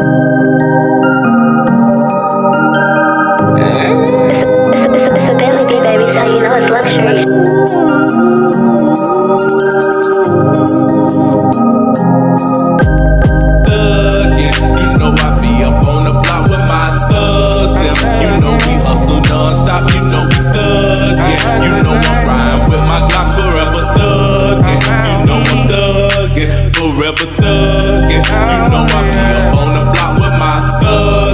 forever thuggin'. You know not luxuries thug and you know we hustle nonstop. You know we thugging. You know I'm thuggin', forever thuggin'. You know I be up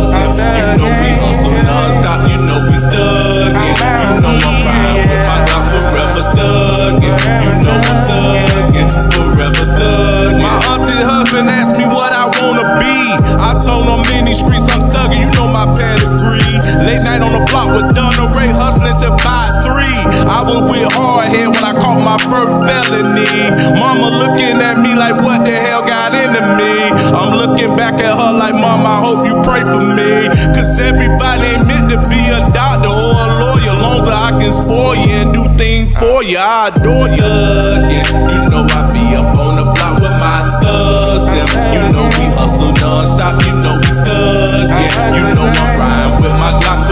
thugs. You know we hustle non-stop. You know we thuggin'. You know I'm riding with my Glock forever thuggin'. You know I'm thuggin', forever thuggin'. My auntie husband asked me what I wanna be. I told him in these streets I'm thuggin', you know my pedigree. Late night on the block with Donna Ray hustling to buy three. I was with Hardhead when I caught my first felony. Mama looking at me like what the hell got into me. Her like mama, I hope you pray for me. Cause everybody ain't meant to be a doctor or a lawyer. Long as I can spoil you and do things for you, I adore you. Again, you know I be up on the block with my thugs. Them, you know we hustle non-stop. You know we thuggin'. You know I'm riding with my Glock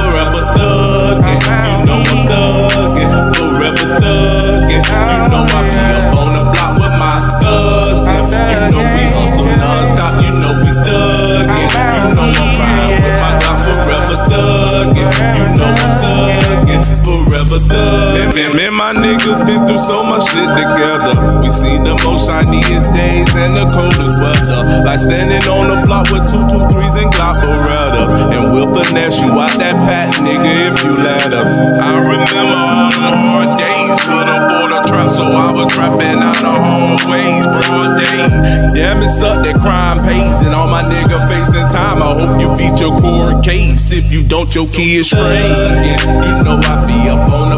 forever thuggin'. Me, me my niggas been through so much shit together. We seen the most shiniest days and the coldest weather. Like standing on the block with two two threes and Glock Berettas. And we'll finesse you out that pat, nigga, if you let us. I remember all them hard days, couldn't afford a trap, so I was trapping out the hallways, broad day. Damn, it suck that crime my nigga facing time. I hope you beat your court case. If you don't, your kid straight. You know I be up on